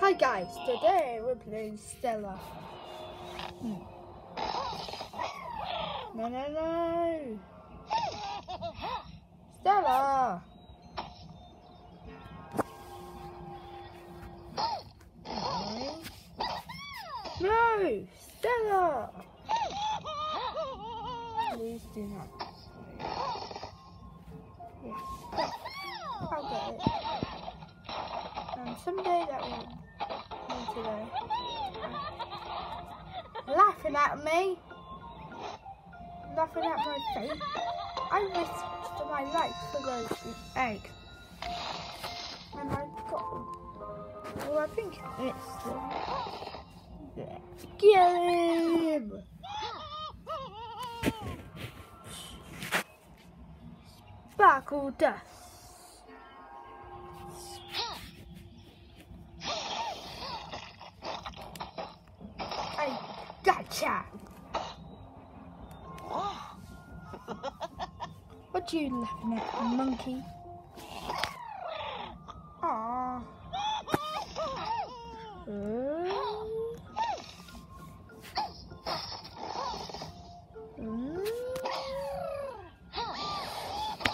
Hi guys, today we're playing Stella. Hmm. No, no, no. Stella. No, Stella. Please do not. Yes. I'll get it. Um, someday that will today. Laughing at me. Laughing at my face. I risked my life for those eggs. And I got them. Well, I think it's the... the Kill him! Sparkle dust. Gotcha. What you laughing at, monkey?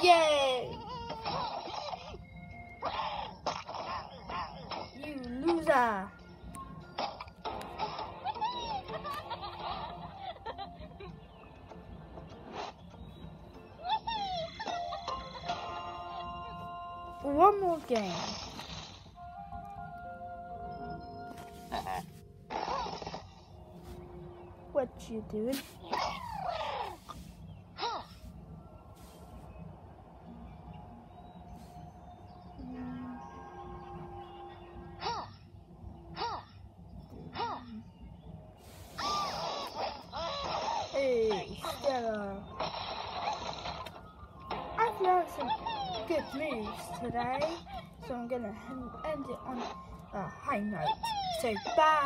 Yay! You loser! One more game. What you doing? Hey, Stella. I've learned some good moves today, so I'm gonna end it on a high note. So bye.